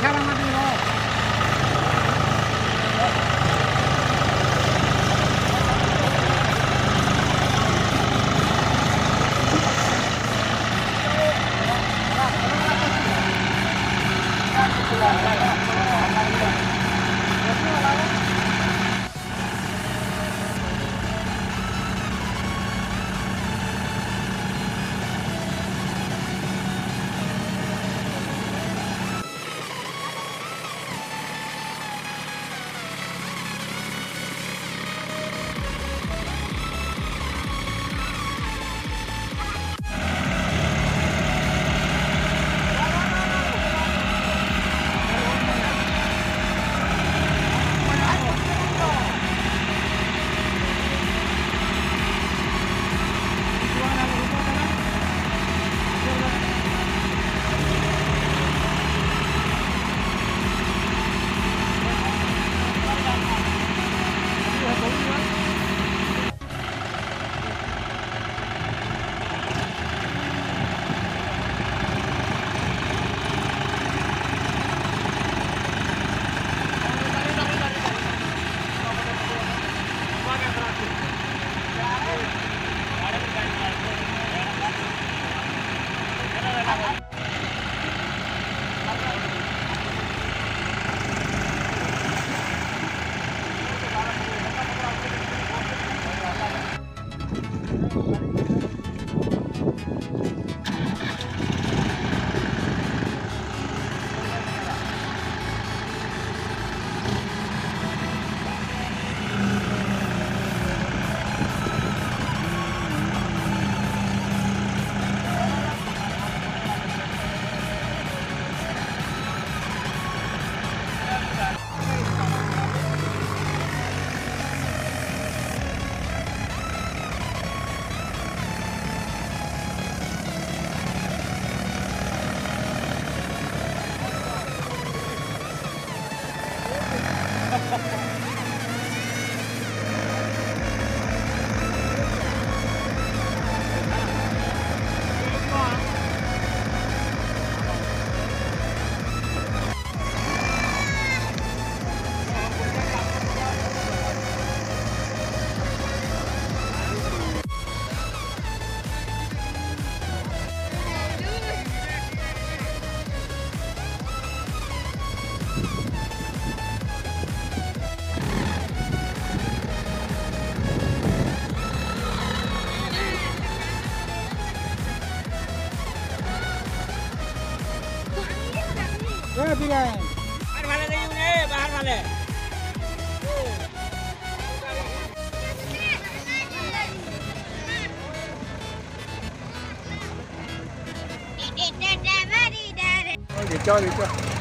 Come on. Eh, bilang. Bahan mana kayu ni? Bahan mana? Để